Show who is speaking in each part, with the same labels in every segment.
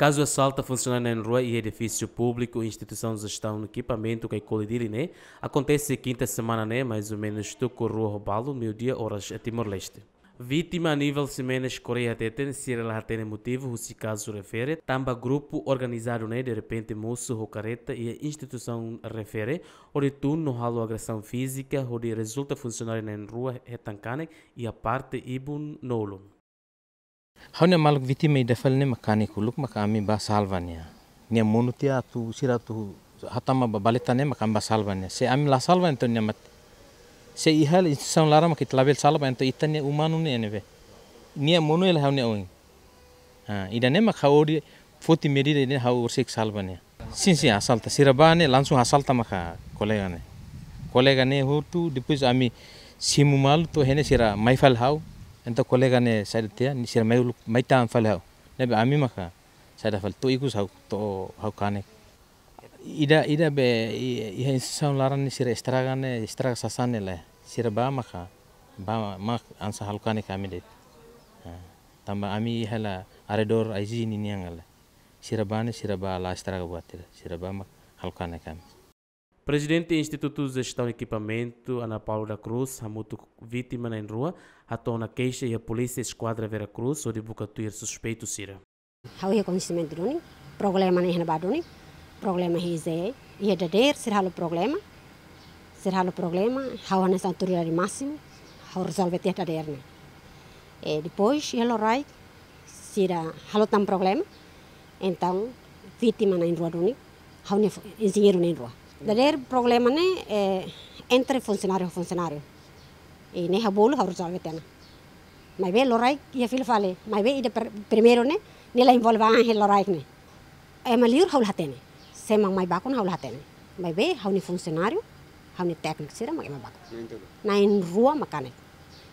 Speaker 1: Caso assalto funcionando em rua e edifício público, instituição de gestão de equipamento que colidir, né? Acontece quinta semana, né? Mais ou menos, tuco rua Robalo, meio dia, horas, Timor-Leste. Vítima a nível Simenes Coreia Teten, se ela tem motivo, se caso refere, tamba grupo organizado né, de repente moço ou careta e a instituição refere, o retorno no halo agressão física, onde resulta funcionar na rua retancane e a parte ibun nolo.
Speaker 2: Hauna maluk vítima e defal ne makani kuluk makami ba salvania. Nia monutia tu sira tu hatama baleta ne makam ba salvania. Se ami la salvan to nia mat se ihal instituição lara ma kit label sala banto itania umanu ne neve nia mono el haune oing ha ida ne ma khaori foti medida ne hau salba ne sim sim asalta sirabane langsung asalta maka kolega ne. Hutu depois ami simu mal to hene sira maifal hau ento kolega ne saidia ni sira mai maita fal hau nebe ami maka sada fal to ikus hau to hau kane ida ida be iha instituição lara ni sira estraga ne estraga sasane le sira ba maka ba mak ansa halkani kami det tamba ami hala aredor aizi ni niangala sira ba ne sira ba la estraga buatira sira ba mak halkani kami
Speaker 1: Presidente do Instituto de Gestão e Equipamento, Ana Paula da Cruz, muito vítima na rua, atona queixa e a polícia esquadra Vera Cruz, onde bucatuir suspeito sira.
Speaker 3: Hau reconhecimento duni, problema nem na duni, problema hize, e dader ser halo problema, ser halo problema, hau hanes autoridade máximo, hau resolve ter dader né. E depois, ele rai, sira halo tam problema, então vítima na rua hau ne engenheiro na rua. Dader problema né é entre funcionário e funcionário. E nem hau bolo hau resolve tena. Mas bem, lorai, e a filha fale, mas bem, primeiro né, nela envolve a angel lorai né. É maliur hau hatene. semang mai bakun hau hatene. Mai be hau ni funcionário, hau ni técnico sira mai mai bakun. Na em rua makane.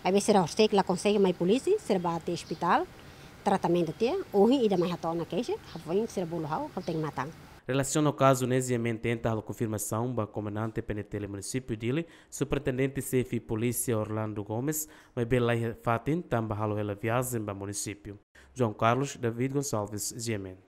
Speaker 3: Mai be sira hostek la consegue mai polícia, sira bate hospital, tratamento te, ohi ida mai hatona hau vem sira bolo hau, hau tem matang.
Speaker 1: Relaciona o caso nesiamente tenta a confirmação do comandante PNTL município dele, superintendente CFI Polícia Orlando Gomes, mas bela fatin também halo ela viagem para município. João Carlos David Gonçalves, Yemen.